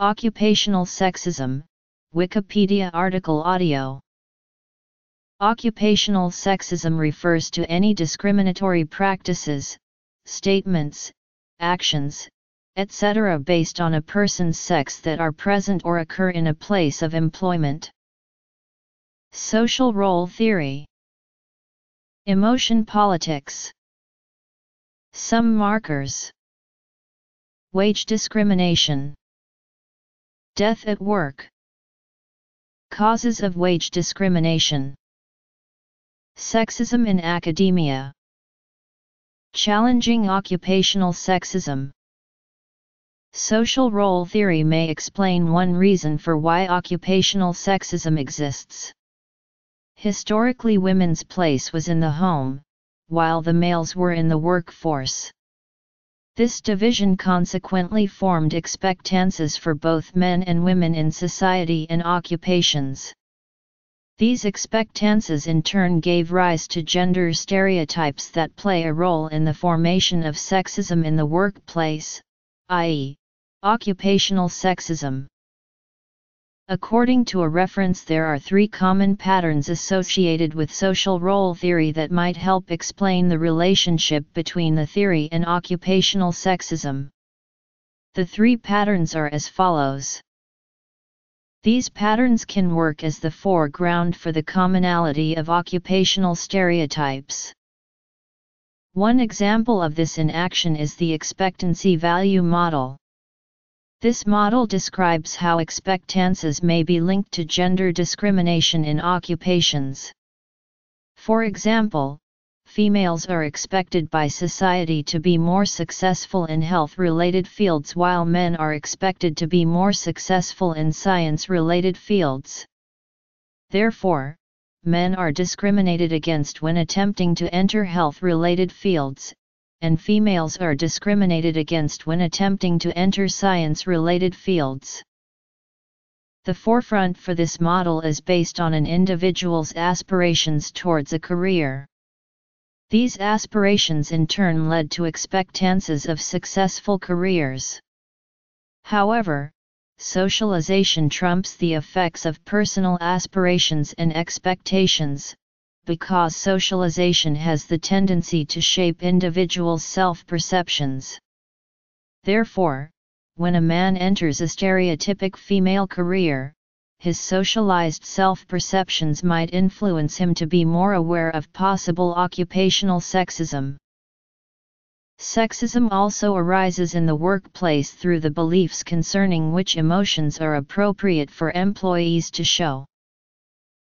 Occupational sexism, Wikipedia article audio. Occupational sexism refers to any discriminatory practices, statements, actions, etc. based on a person's sex that are present or occur in a place of employment. Social role theory Emotion politics Some markers Wage discrimination Death at work Causes of wage discrimination Sexism in academia Challenging occupational sexism Social role theory may explain one reason for why occupational sexism exists. Historically women's place was in the home, while the males were in the workforce. This division consequently formed expectances for both men and women in society and occupations. These expectances in turn gave rise to gender stereotypes that play a role in the formation of sexism in the workplace, i.e., occupational sexism. According to a reference there are three common patterns associated with social role theory that might help explain the relationship between the theory and occupational sexism. The three patterns are as follows. These patterns can work as the foreground for the commonality of occupational stereotypes. One example of this in action is the expectancy value model. This model describes how expectances may be linked to gender discrimination in occupations. For example, females are expected by society to be more successful in health-related fields while men are expected to be more successful in science-related fields. Therefore, men are discriminated against when attempting to enter health-related fields, and females are discriminated against when attempting to enter science-related fields. The forefront for this model is based on an individual's aspirations towards a career. These aspirations in turn led to expectances of successful careers. However, socialization trumps the effects of personal aspirations and expectations, because socialization has the tendency to shape individuals' self-perceptions. Therefore, when a man enters a stereotypic female career, his socialized self-perceptions might influence him to be more aware of possible occupational sexism. Sexism also arises in the workplace through the beliefs concerning which emotions are appropriate for employees to show.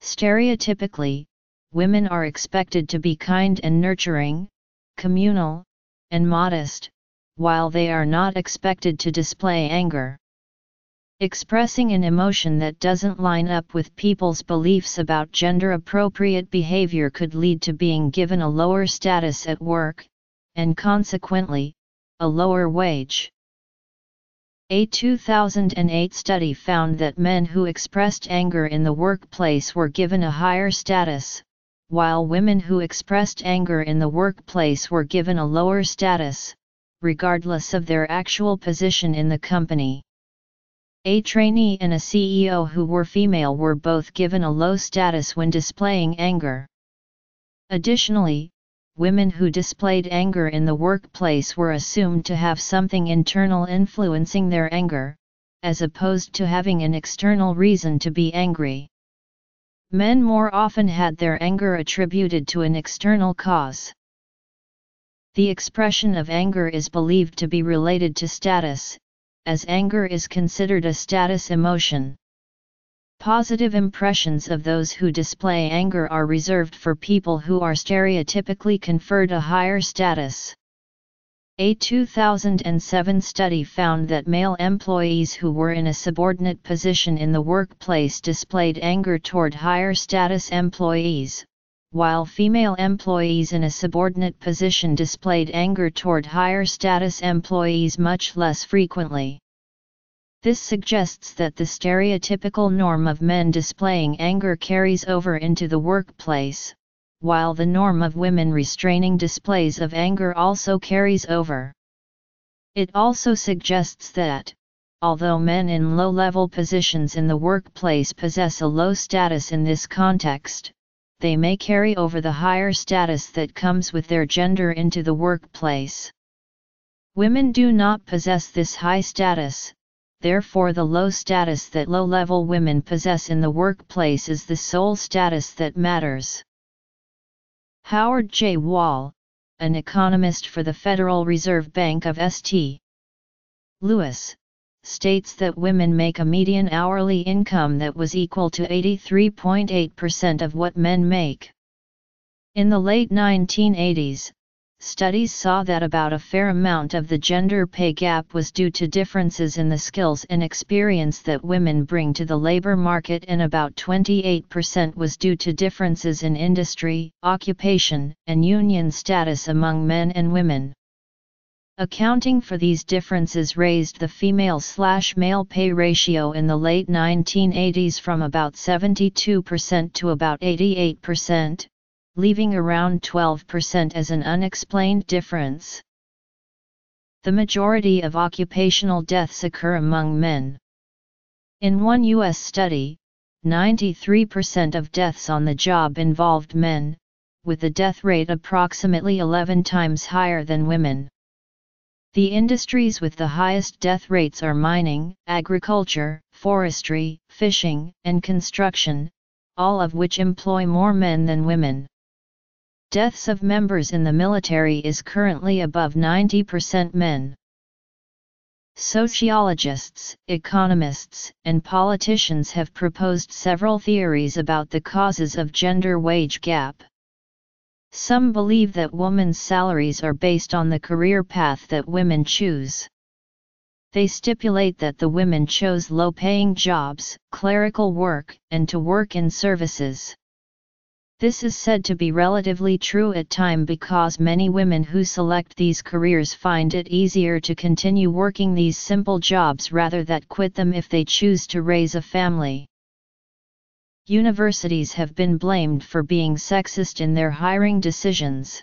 Stereotypically, women are expected to be kind and nurturing, communal, and modest, while they are not expected to display anger. Expressing an emotion that doesn't line up with people's beliefs about gender appropriate behavior could lead to being given a lower status at work, and consequently, a lower wage. A 2008 study found that men who expressed anger in the workplace were given a higher status, while women who expressed anger in the workplace were given a lower status, regardless of their actual position in the company. A trainee and a CEO who were female were both given a low status when displaying anger. Additionally, women who displayed anger in the workplace were assumed to have something internal influencing their anger, as opposed to having an external reason to be angry. Men more often had their anger attributed to an external cause. The expression of anger is believed to be related to status, as anger is considered a status emotion. Positive impressions of those who display anger are reserved for people who are stereotypically conferred a higher status. A 2007 study found that male employees who were in a subordinate position in the workplace displayed anger toward higher status employees, while female employees in a subordinate position displayed anger toward higher status employees much less frequently. This suggests that the stereotypical norm of men displaying anger carries over into the workplace, while the norm of women restraining displays of anger also carries over. It also suggests that, although men in low-level positions in the workplace possess a low status in this context, they may carry over the higher status that comes with their gender into the workplace. Women do not possess this high status, therefore the low status that low-level women possess in the workplace is the sole status that matters. Howard J. Wall, an economist for the Federal Reserve Bank of St. Louis, states that women make a median hourly income that was equal to 83.8% of what men make. In the late 1980s, studies saw that about a fair amount of the gender pay gap was due to differences in the skills and experience that women bring to the labor market and about 28% was due to differences in industry, occupation, and union status among men and women. Accounting for these differences raised the female-slash-male pay ratio in the late 1980s from about 72% to about 88%, leaving around 12% as an unexplained difference. The majority of occupational deaths occur among men. In one U.S. study, 93% of deaths on the job involved men, with the death rate approximately 11 times higher than women. The industries with the highest death rates are mining, agriculture, forestry, fishing, and construction, all of which employ more men than women. Deaths of members in the military is currently above 90% men. Sociologists, economists, and politicians have proposed several theories about the causes of gender wage gap. Some believe that women's salaries are based on the career path that women choose. They stipulate that the women chose low-paying jobs, clerical work, and to work in services. This is said to be relatively true at time because many women who select these careers find it easier to continue working these simple jobs rather than quit them if they choose to raise a family universities have been blamed for being sexist in their hiring decisions.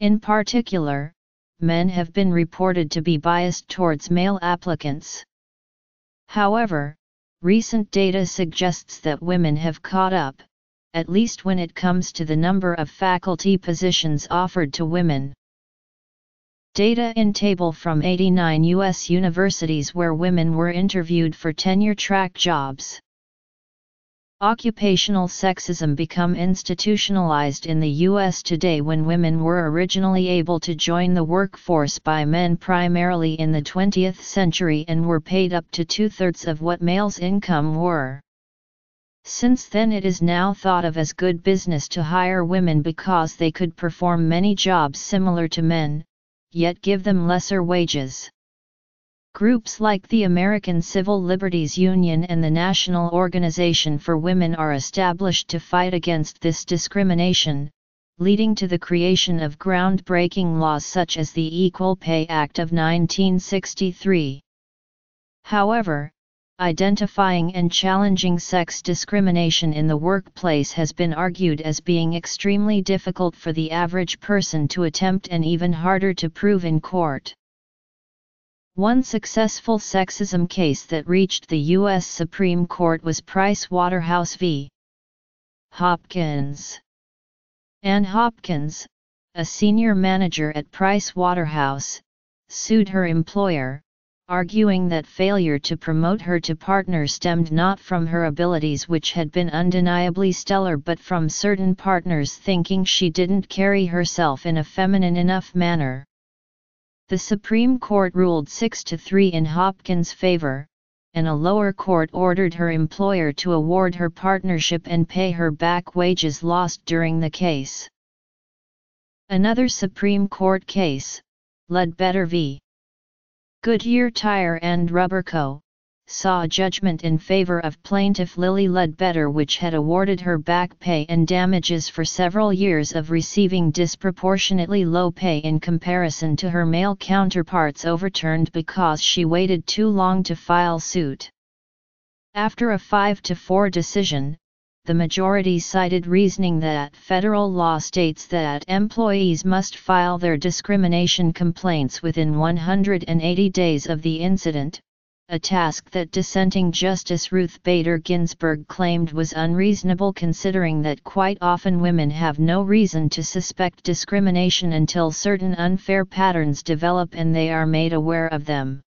In particular, men have been reported to be biased towards male applicants. However, recent data suggests that women have caught up, at least when it comes to the number of faculty positions offered to women. Data in table from 89 U.S. universities where women were interviewed for tenure-track jobs. Occupational sexism become institutionalized in the U.S. today when women were originally able to join the workforce by men primarily in the 20th century and were paid up to two-thirds of what males' income were. Since then it is now thought of as good business to hire women because they could perform many jobs similar to men, yet give them lesser wages. Groups like the American Civil Liberties Union and the National Organization for Women are established to fight against this discrimination, leading to the creation of groundbreaking laws such as the Equal Pay Act of 1963. However, identifying and challenging sex discrimination in the workplace has been argued as being extremely difficult for the average person to attempt and even harder to prove in court. One successful sexism case that reached the U.S. Supreme Court was Price Waterhouse v. Hopkins. Ann Hopkins, a senior manager at Price Waterhouse, sued her employer, arguing that failure to promote her to partner stemmed not from her abilities which had been undeniably stellar but from certain partners thinking she didn't carry herself in a feminine enough manner. The Supreme Court ruled 6 to 3 in Hopkins' favor, and a lower court ordered her employer to award her partnership and pay her back wages lost during the case. Another Supreme Court case, Ledbetter v. Goodyear Tire and Rubber Co., saw a judgment in favor of plaintiff Lilly Ledbetter which had awarded her back pay and damages for several years of receiving disproportionately low pay in comparison to her male counterparts overturned because she waited too long to file suit. After a 5-4 decision, the majority cited reasoning that federal law states that employees must file their discrimination complaints within 180 days of the incident, a task that dissenting Justice Ruth Bader Ginsburg claimed was unreasonable considering that quite often women have no reason to suspect discrimination until certain unfair patterns develop and they are made aware of them.